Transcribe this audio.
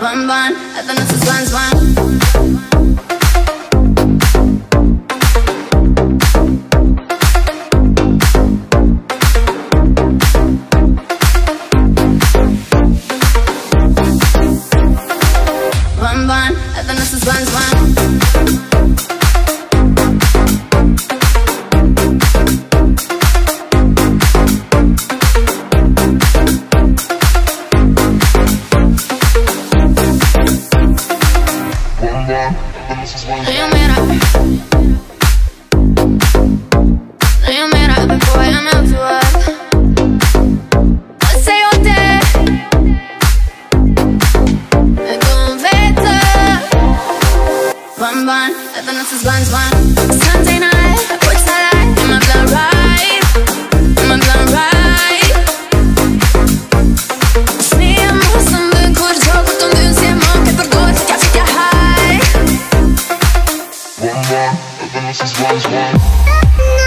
Bun bun, edhe nëse s'ban s'ban Bun bun, edhe nëse s'ban s'ban Bun bun, edhe nëse s'ban s'ban Sunday night, one, and then this is one's one.